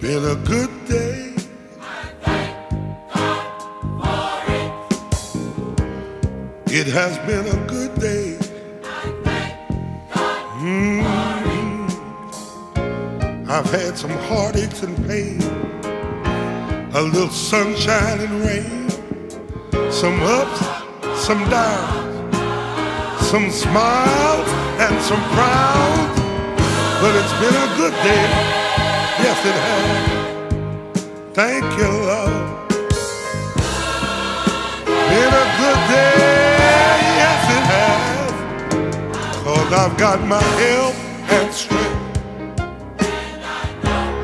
been a good day. I thank God for It It has been a good day. I thank God Mm. I've had some heartaches and pain, a little sunshine and rain, some ups, some downs, some smiles and some frowns, but it's been a good day. It has. Thank you, Lord. Been a good day. Yes, it has. Cause I've got my health and strength.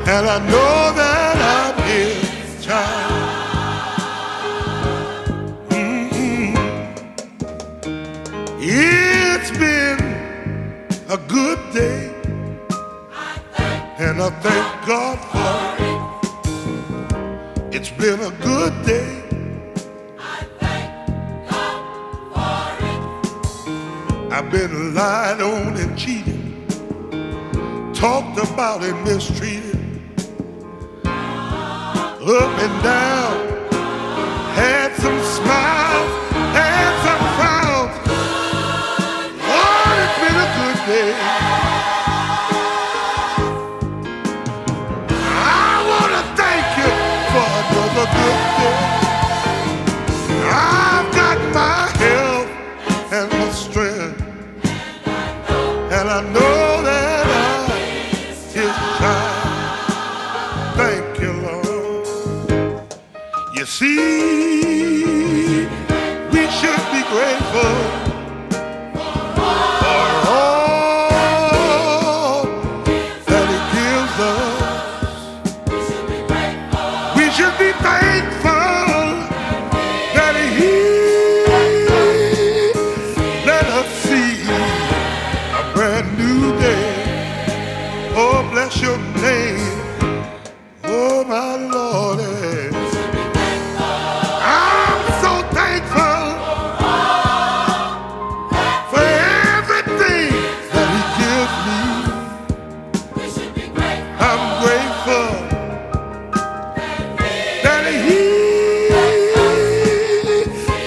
And I know that And I thank God for it. It's been a good day. I thank God for it. I've been lied on and cheated, talked about and mistreated, up and down, had some Thank you, Lord. You see, we should be grateful for all that he gives us. We should be thankful that he let us see a brand new day. Oh, bless your name.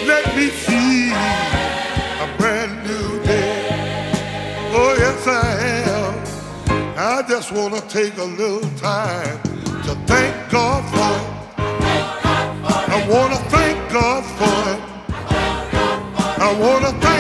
Let me see a brand new day. Oh, yes, I am. I just want to take a little time to thank God for it. I want to thank God for it. I want to thank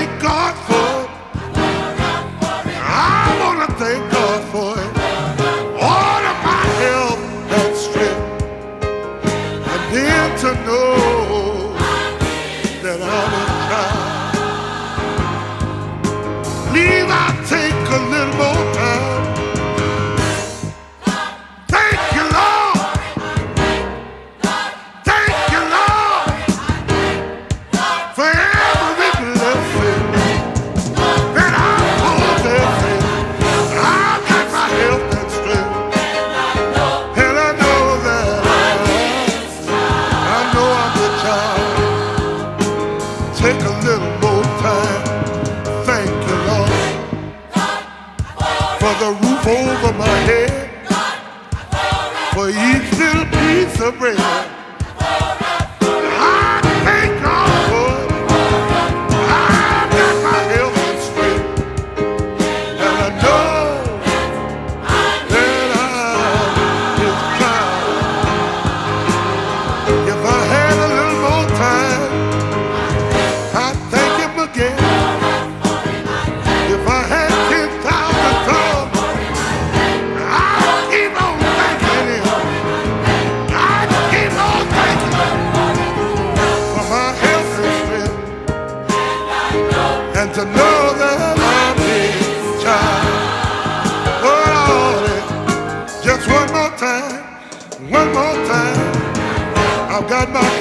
for the roof over my head, for each little piece of bread. And strength.